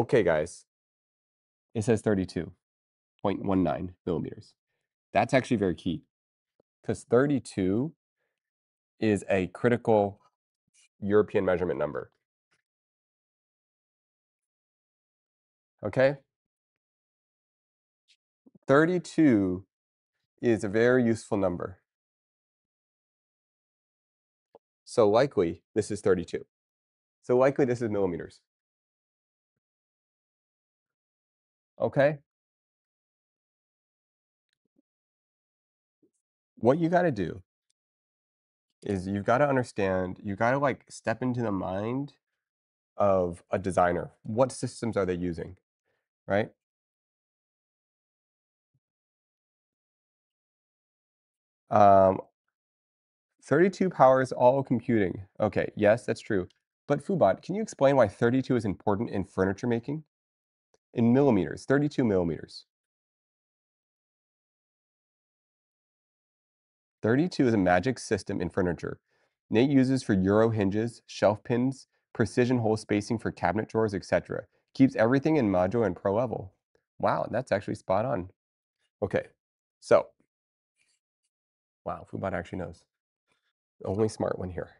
Okay, guys. It says 32.19 millimeters. That's actually very key because 32 is a critical European measurement number. Okay? 32 is a very useful number. So likely this is 32. So likely this is millimeters. Okay? What you got to do is you've got to understand, you got to like step into the mind of a designer. What systems are they using? Right? Um, 32 powers all computing. Okay, yes, that's true. But Fubot, can you explain why 32 is important in furniture making? In millimeters, 32 millimeters. 32 is a magic system in furniture. Nate uses for Euro hinges, shelf pins, precision hole spacing for cabinet drawers, etc. Keeps everything in modular and pro level. Wow, that's actually spot on. Okay, so, wow, Fubot actually knows. Only smart one here.